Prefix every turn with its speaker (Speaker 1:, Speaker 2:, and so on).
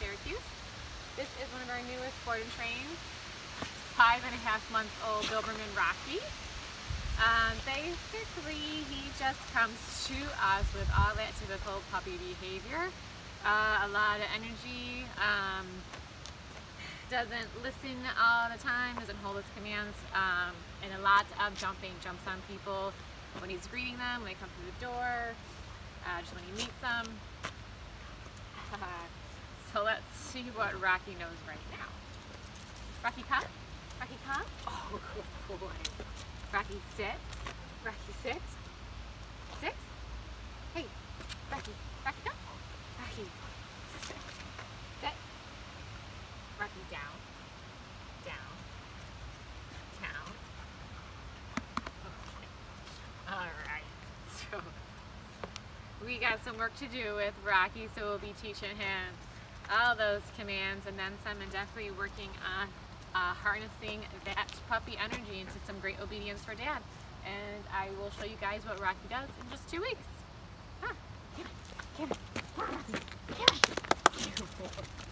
Speaker 1: Syracuse. This is one of our newest board and trains, five and a half month old Doberman Rocky. Um, basically, he just comes to us with all that typical puppy behavior. Uh, a lot of energy, um, doesn't listen all the time, doesn't hold his commands, um, and a lot of jumping, jumps on people when he's greeting them, when they come through the door, uh, just when he meets them. so let's see what Rocky knows right now. Rocky, come. Rocky, come. Oh, good boy. Rocky, sit. Rocky, sit. Sit. Hey, Rocky, Rocky, come. Rocky, sit. Sit. Rocky, down. Down. Down. Okay. All right. So we got some work to do with Rocky, so we'll be teaching him all those commands and then some, and definitely working on uh, harnessing that puppy energy into some great obedience for dad. And I will show you guys what Rocky does in just two weeks. Huh. Come on, come on, come on.